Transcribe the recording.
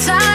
time.